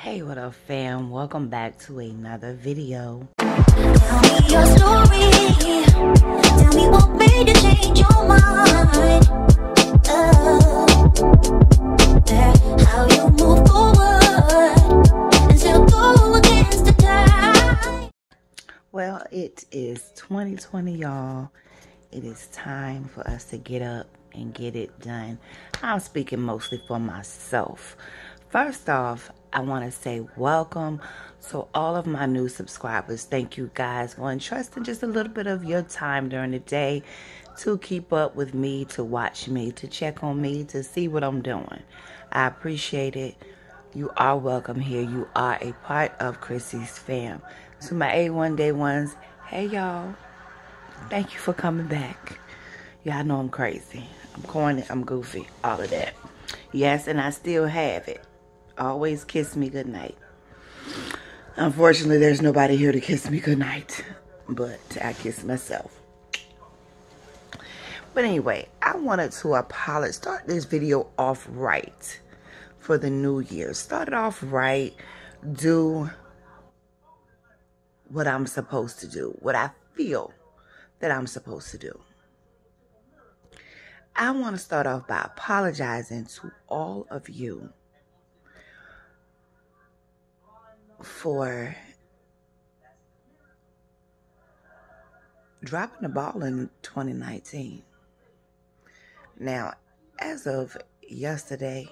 Hey, what up, fam? Welcome back to another video. Tell me your story. Tell me what made you change your mind. Uh, yeah, how you move forward and still go against the tide. Well, it is 2020, y'all. It is time for us to get up and get it done. I'm speaking mostly for myself. First off, I want to say welcome. So, all of my new subscribers, thank you guys for entrusting just a little bit of your time during the day to keep up with me, to watch me, to check on me, to see what I'm doing. I appreciate it. You are welcome here. You are a part of Chrissy's fam. To my A1 Day ones, hey y'all. Thank you for coming back. Y'all know I'm crazy. I'm corny, I'm goofy, all of that. Yes, and I still have it. Always kiss me goodnight. Unfortunately, there's nobody here to kiss me goodnight, but I kiss myself. But anyway, I wanted to apologize, start this video off right for the new year. Start it off right. Do what I'm supposed to do, what I feel that I'm supposed to do. I want to start off by apologizing to all of you for dropping the ball in 2019. Now, as of yesterday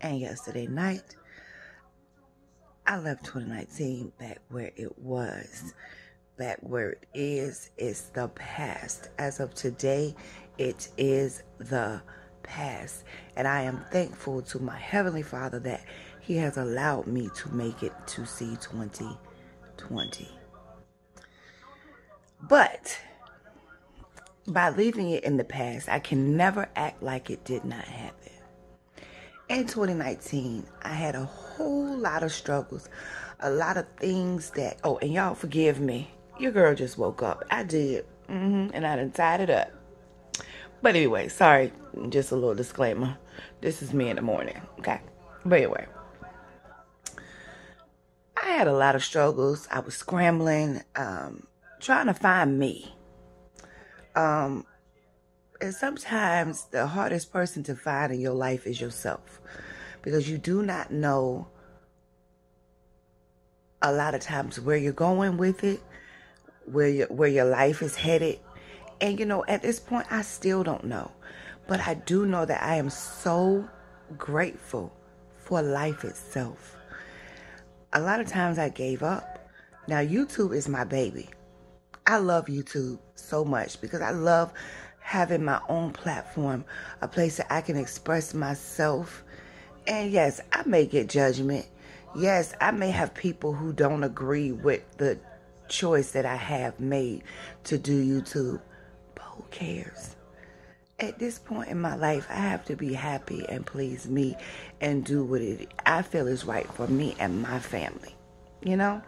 and yesterday night, I left 2019 back where it was, back where it is. It's the past. As of today, it is the past. And I am thankful to my Heavenly Father that He has allowed me to make it to see 2020. But by leaving it in the past, I can never act like it did not happen. In 2019, I had a whole lot of struggles, a lot of things that, oh, and y'all forgive me. Your girl just woke up. I did. hmm and I done tied it up. But anyway, sorry, just a little disclaimer. This is me in the morning, okay? But anyway, had a lot of struggles. I was scrambling, um, trying to find me. Um, and sometimes the hardest person to find in your life is yourself because you do not know a lot of times where you're going with it, where your, where your life is headed. And you know, at this point, I still don't know. But I do know that I am so grateful for life itself. A lot of times I gave up. Now, YouTube is my baby. I love YouTube so much because I love having my own platform, a place that I can express myself. And yes, I may get judgment. Yes, I may have people who don't agree with the choice that I have made to do YouTube. But who cares? At this point in my life, I have to be happy and please me and do what it I feel is right for me and my family. You know?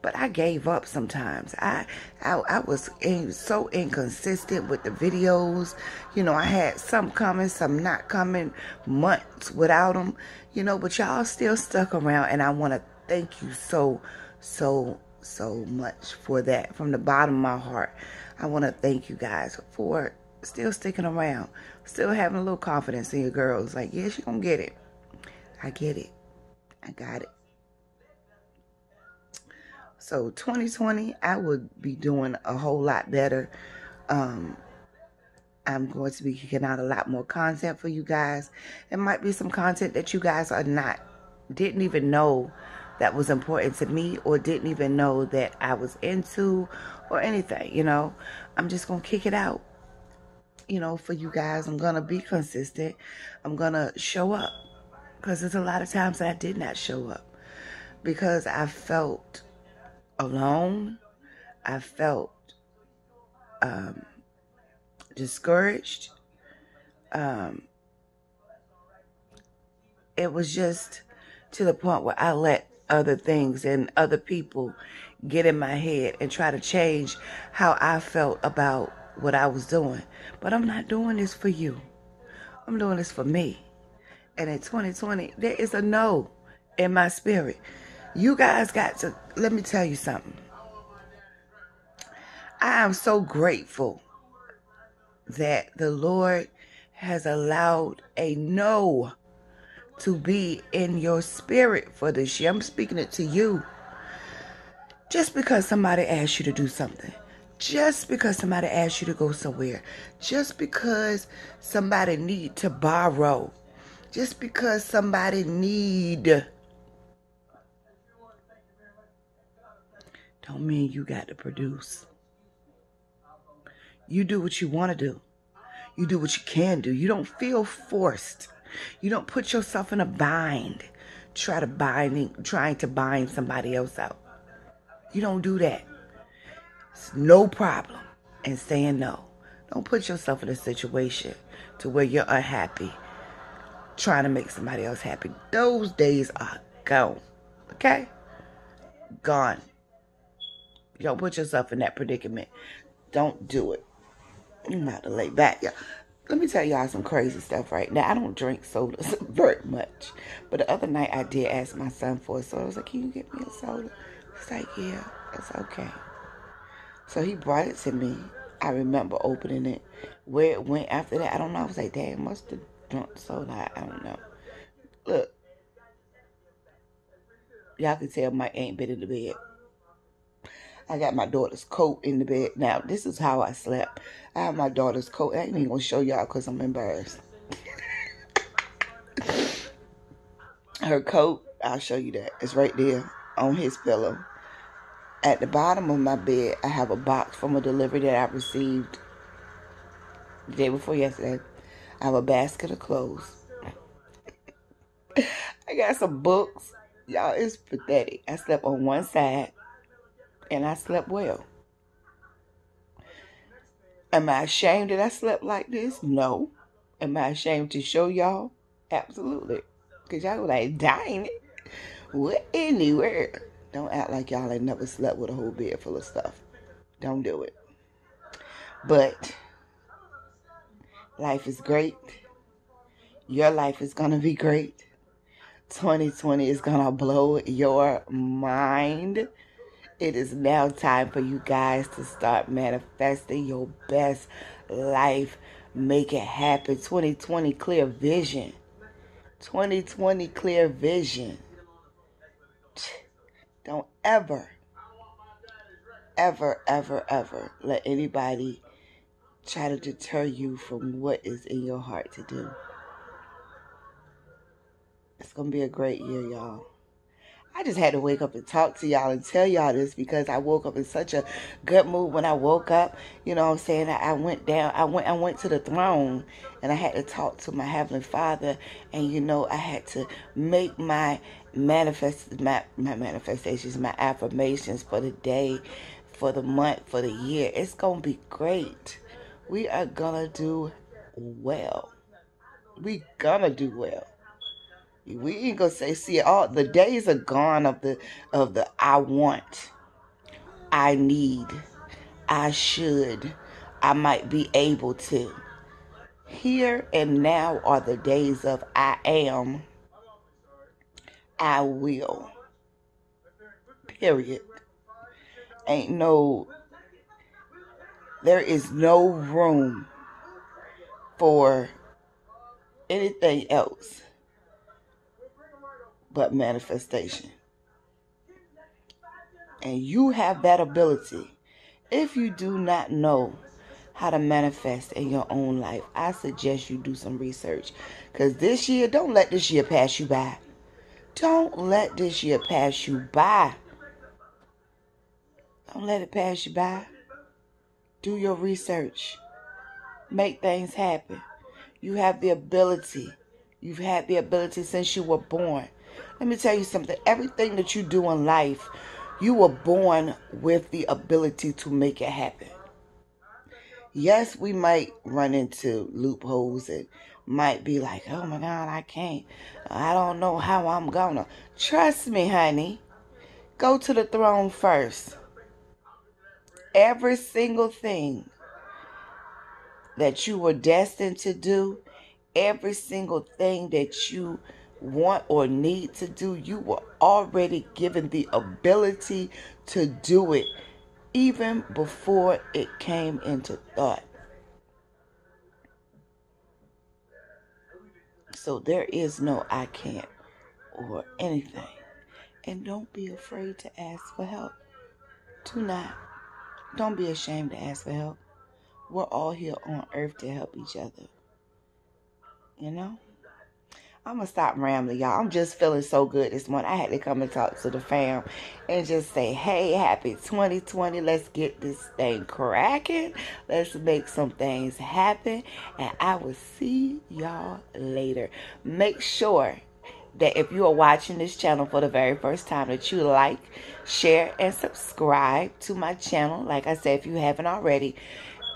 But I gave up sometimes. I I, I was in, so inconsistent with the videos. You know, I had some coming, some not coming, months without them. You know, but y'all still stuck around, and I want to thank you so, so, so much for that from the bottom of my heart. I want to thank you guys for still sticking around, still having a little confidence in your girls. Like, yeah, she gonna get it. I get it. I got it. So 2020, I would be doing a whole lot better. Um, I'm going to be kicking out a lot more content for you guys. It might be some content that you guys are not, didn't even know that was important to me or didn't even know that I was into or anything, you know. I'm just going to kick it out, you know, for you guys. I'm going to be consistent. I'm going to show up because there's a lot of times I did not show up because I felt alone. I felt um, discouraged. Um, it was just to the point where I let other things and other people get in my head and try to change how I felt about what I was doing. But I'm not doing this for you. I'm doing this for me. And in 2020, there is a no in my spirit. You guys got to, let me tell you something. I am so grateful that the Lord has allowed a no to be in your spirit for this year. I'm speaking it to you. Just because somebody asks you to do something, just because somebody asks you to go somewhere, just because somebody need to borrow, just because somebody need don't mean you got to produce. You do what you want to do. You do what you can do. You don't feel forced. You don't put yourself in a bind. Try to binding, trying to bind somebody else out. You don't do that. No problem in saying no. Don't put yourself in a situation to where you're unhappy, trying to make somebody else happy. Those days are gone. Okay? Gone. Don't put yourself in that predicament. Don't do it. I'm about to lay back. Yeah. Let me tell y'all some crazy stuff right now. I don't drink sodas very much. But the other night I did ask my son for a soda. I was like, Can you get me a soda? He's like, Yeah, that's okay. So he brought it to me. I remember opening it. Where it went after that, I don't know. I was like, Dad, must have drunk so soda. I don't know. Look. Y'all can tell Mike ain't been in the bed. I got my daughter's coat in the bed. Now, this is how I slept. I have my daughter's coat. I ain't even to show y'all because I'm embarrassed. Her coat, I'll show you that. It's right there on his pillow. At the bottom of my bed, I have a box from a delivery that I received the day before yesterday. I have a basket of clothes. I got some books. Y'all, it's pathetic. I slept on one side and I slept well. Am I ashamed that I slept like this? No. Am I ashamed to show y'all? Absolutely. Because y'all were like, it. What anywhere? Don't act like y'all ain't never slept with a whole bed full of stuff. Don't do it. But life is great. Your life is going to be great. 2020 is going to blow your mind. It is now time for you guys to start manifesting your best life. Make it happen. 2020 clear vision. 2020 clear vision. Ever, ever, ever, ever let anybody try to deter you from what is in your heart to do. It's going to be a great year, y'all. I just had to wake up and talk to y'all and tell y'all this because I woke up in such a good mood when I woke up. You know what I'm saying? I went down, I went I went to the throne and I had to talk to my heavenly father and you know I had to make my manifest my, my manifestations, my affirmations for the day, for the month, for the year. It's gonna be great. We are gonna do well. We gonna do well. We ain't gonna say, see, all the days are gone of the of the I want, I need, I should, I might be able to. Here and now are the days of I am, I will. Period. Ain't no, there is no room for anything else but manifestation. And you have that ability. If you do not know how to manifest in your own life, I suggest you do some research. Because this year, don't let this year pass you by. Don't let this year pass you by. Don't let it pass you by. Do your research. Make things happen. You have the ability. You've had the ability since you were born. Let me tell you something. Everything that you do in life, you were born with the ability to make it happen. Yes, we might run into loopholes and might be like, oh my God, I can't. I don't know how I'm gonna. Trust me, honey. Go to the throne first. Every single thing that you were destined to do, every single thing that you want or need to do, you were already given the ability to do it even before it came into thought. So there is no I can't or anything. And don't be afraid to ask for help. Do not. Don't be ashamed to ask for help. We're all here on earth to help each other. You know? I'm gonna stop rambling, y'all. I'm just feeling so good this morning. I had to come and talk to the fam and just say, hey, happy 2020. Let's get this thing cracking. Let's make some things happen. And I will see y'all later. Make sure that if you are watching this channel for the very first time that you like, share, and subscribe to my channel. Like I said, if you haven't already,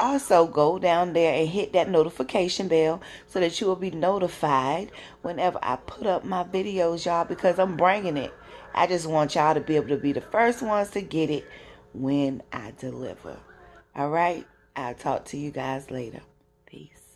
also go down there and hit that notification bell so that you will be notified whenever I put up my videos, y'all, because I'm bringing it. I just want y'all to be able to be the first ones to get it when I deliver. All right? I'll talk to you guys later. Peace.